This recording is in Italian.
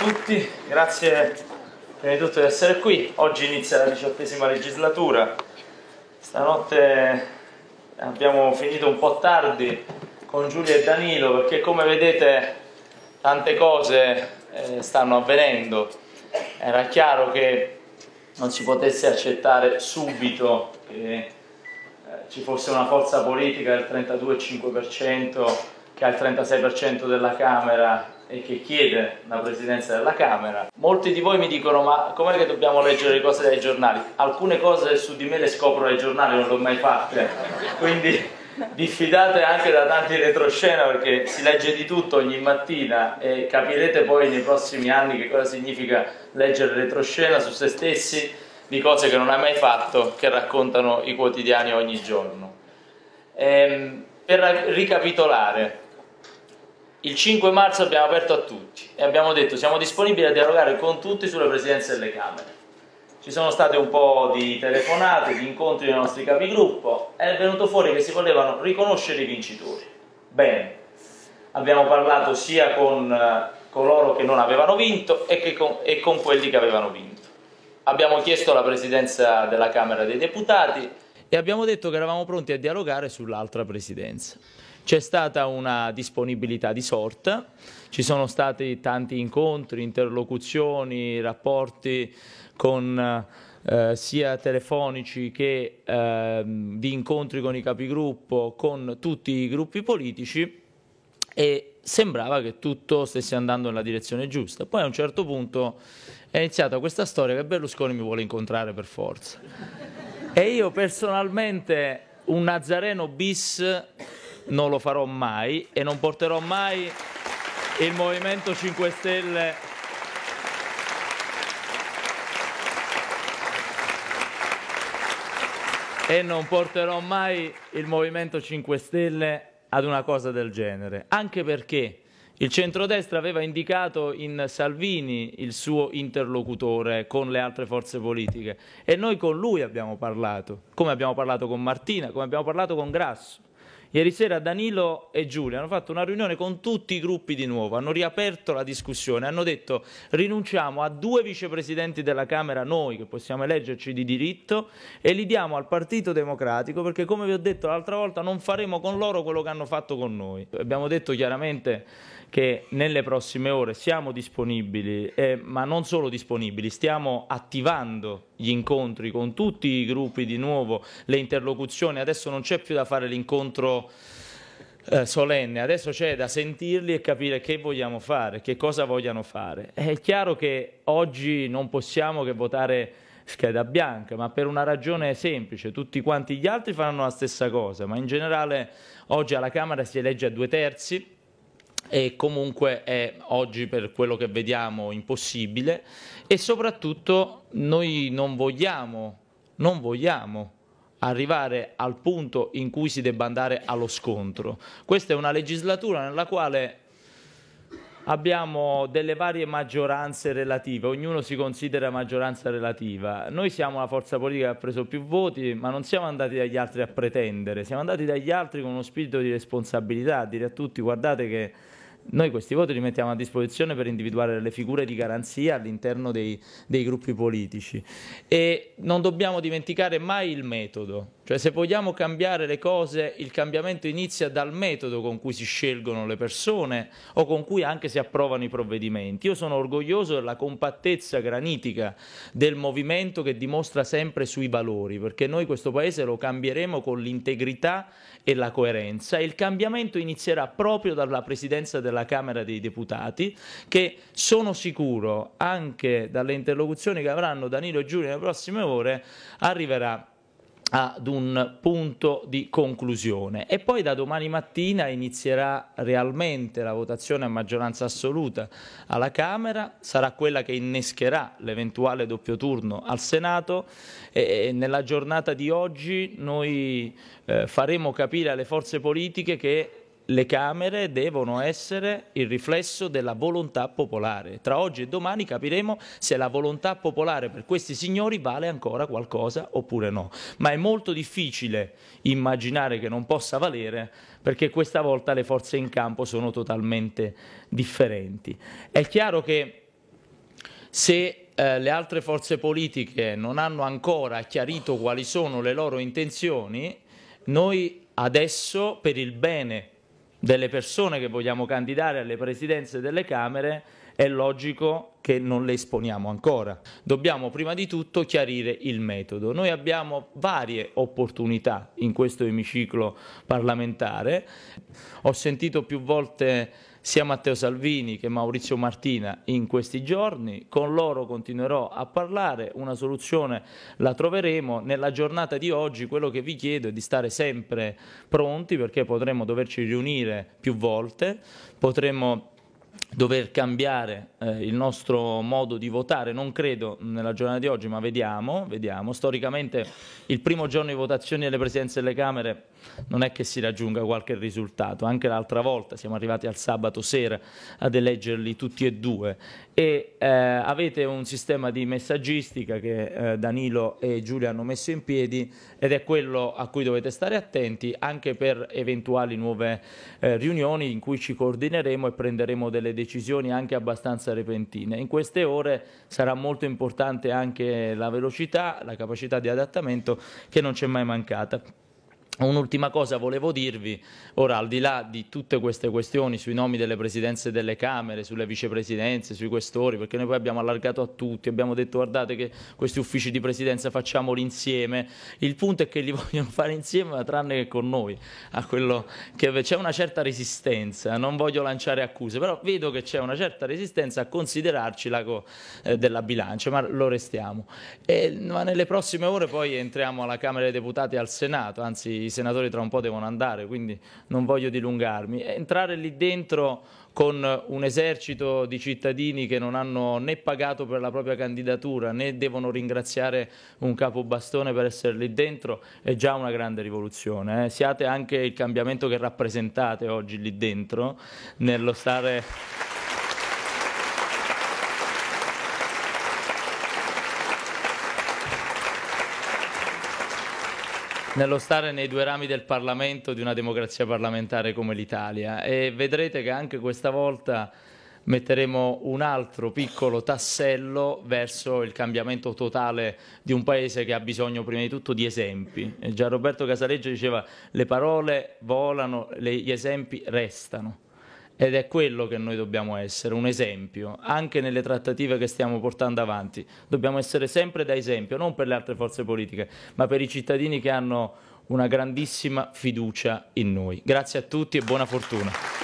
tutti, grazie prima di tutto di essere qui. Oggi inizia la diciottesima legislatura. Stanotte abbiamo finito un po' tardi con Giulia e Danilo perché come vedete tante cose eh, stanno avvenendo. Era chiaro che non si potesse accettare subito che eh, ci fosse una forza politica del 32,5% che ha il 36% della Camera e che chiede la presidenza della Camera. Molti di voi mi dicono ma com'è che dobbiamo leggere le cose dai giornali? Alcune cose su di me le scopro dai giornali, non le ho mai fatte, quindi diffidate anche da tanti retroscena perché si legge di tutto ogni mattina e capirete poi nei prossimi anni che cosa significa leggere retroscena su se stessi di cose che non hai mai fatto, che raccontano i quotidiani ogni giorno. Ehm, per ricapitolare, il 5 marzo abbiamo aperto a tutti e abbiamo detto siamo disponibili a dialogare con tutti sulle presidenze delle Camere. Ci sono state un po' di telefonate, di incontri dei nostri capigruppo e è venuto fuori che si volevano riconoscere i vincitori. Bene, abbiamo parlato sia con eh, coloro che non avevano vinto e, con, e con quelli che avevano vinto. Abbiamo chiesto la presidenza della Camera dei Deputati e abbiamo detto che eravamo pronti a dialogare sull'altra presidenza. C'è stata una disponibilità di sorta, ci sono stati tanti incontri, interlocuzioni, rapporti con eh, sia telefonici che eh, di incontri con i capigruppo, con tutti i gruppi politici e sembrava che tutto stesse andando nella direzione giusta. Poi a un certo punto è iniziata questa storia che Berlusconi mi vuole incontrare per forza. E io personalmente un Nazareno bis non lo farò mai e non porterò mai il Movimento 5 Stelle e non porterò mai il Movimento 5 Stelle ad una cosa del genere, anche perché il centrodestra aveva indicato in Salvini il suo interlocutore con le altre forze politiche e noi con lui abbiamo parlato, come abbiamo parlato con Martina, come abbiamo parlato con Grasso. Ieri sera Danilo e Giulia hanno fatto una riunione con tutti i gruppi di nuovo, hanno riaperto la discussione, hanno detto rinunciamo a due vicepresidenti della Camera noi che possiamo eleggerci di diritto e li diamo al Partito Democratico perché come vi ho detto l'altra volta non faremo con loro quello che hanno fatto con noi. Abbiamo detto chiaramente che nelle prossime ore siamo disponibili, eh, ma non solo disponibili, stiamo attivando gli incontri con tutti i gruppi di nuovo, le interlocuzioni, adesso non c'è più da fare l'incontro eh, solenne, adesso c'è da sentirli e capire che vogliamo fare, che cosa vogliano fare. È chiaro che oggi non possiamo che votare scheda bianca, ma per una ragione semplice, tutti quanti gli altri faranno la stessa cosa, ma in generale oggi alla Camera si elegge a due terzi, e comunque è oggi per quello che vediamo impossibile e soprattutto noi non vogliamo, non vogliamo arrivare al punto in cui si debba andare allo scontro. Questa è una legislatura nella quale abbiamo delle varie maggioranze relative, ognuno si considera maggioranza relativa. Noi siamo la forza politica che ha preso più voti, ma non siamo andati dagli altri a pretendere, siamo andati dagli altri con uno spirito di responsabilità, a dire a tutti guardate che noi questi voti li mettiamo a disposizione per individuare le figure di garanzia all'interno dei, dei gruppi politici. E non dobbiamo dimenticare mai il metodo, cioè se vogliamo cambiare le cose il cambiamento inizia dal metodo con cui si scelgono le persone o con cui anche si approvano i provvedimenti. Io sono orgoglioso della compattezza granitica del movimento che dimostra sempre sui valori, perché noi questo Paese lo cambieremo con l'integrità e la coerenza il cambiamento inizierà proprio dalla Presidenza della Camera dei Deputati che sono sicuro anche dalle interlocuzioni che avranno Danilo e Giulio nelle prossime ore arriverà ad un punto di conclusione. E poi da domani mattina inizierà realmente la votazione a maggioranza assoluta alla Camera, sarà quella che innescherà l'eventuale doppio turno al Senato. E nella giornata di oggi noi eh, faremo capire alle forze politiche che le Camere devono essere il riflesso della volontà popolare. Tra oggi e domani capiremo se la volontà popolare per questi signori vale ancora qualcosa oppure no. Ma è molto difficile immaginare che non possa valere perché questa volta le forze in campo sono totalmente differenti. È chiaro che Se eh, le altre forze politiche non hanno ancora chiarito quali sono le loro intenzioni, noi adesso per il bene delle persone che vogliamo candidare alle presidenze delle Camere è logico che non le esponiamo ancora. Dobbiamo prima di tutto chiarire il metodo. Noi abbiamo varie opportunità in questo emiciclo parlamentare. Ho sentito più volte sia Matteo Salvini che Maurizio Martina in questi giorni, con loro continuerò a parlare, una soluzione la troveremo. Nella giornata di oggi quello che vi chiedo è di stare sempre pronti perché potremo doverci riunire più volte, potremo dover cambiare eh, il nostro modo di votare, non credo nella giornata di oggi, ma vediamo, vediamo. Storicamente il primo giorno di votazione alle presidenze delle Camere non è che si raggiunga qualche risultato, anche l'altra volta siamo arrivati al sabato sera ad eleggerli tutti e due. E eh, avete un sistema di messaggistica che eh, Danilo e Giulia hanno messo in piedi ed è quello a cui dovete stare attenti anche per eventuali nuove eh, riunioni in cui ci coordineremo e prenderemo delle decisioni anche abbastanza repentine. In queste ore sarà molto importante anche la velocità, la capacità di adattamento che non c'è mai mancata. Un'ultima cosa volevo dirvi, ora al di là di tutte queste questioni sui nomi delle presidenze delle Camere, sulle vicepresidenze, sui questori, perché noi poi abbiamo allargato a tutti, abbiamo detto guardate che questi uffici di presidenza facciamoli insieme, il punto è che li vogliono fare insieme ma tranne che con noi, c'è una certa resistenza, non voglio lanciare accuse, però vedo che c'è una certa resistenza a considerarci l'ago eh, della bilancia, ma lo restiamo. E, ma nelle prossime ore poi entriamo alla Camera dei Deputati e al Senato, anzi senatori tra un po' devono andare, quindi non voglio dilungarmi. Entrare lì dentro con un esercito di cittadini che non hanno né pagato per la propria candidatura né devono ringraziare un capobastone per essere lì dentro è già una grande rivoluzione. Eh. Siate anche il cambiamento che rappresentate oggi lì dentro nello stare nello stare nei due rami del Parlamento di una democrazia parlamentare come l'Italia e vedrete che anche questa volta metteremo un altro piccolo tassello verso il cambiamento totale di un paese che ha bisogno prima di tutto di esempi. Già Roberto Casaleggio diceva le parole volano, gli esempi restano ed è quello che noi dobbiamo essere, un esempio, anche nelle trattative che stiamo portando avanti. Dobbiamo essere sempre da esempio, non per le altre forze politiche, ma per i cittadini che hanno una grandissima fiducia in noi. Grazie a tutti e buona fortuna.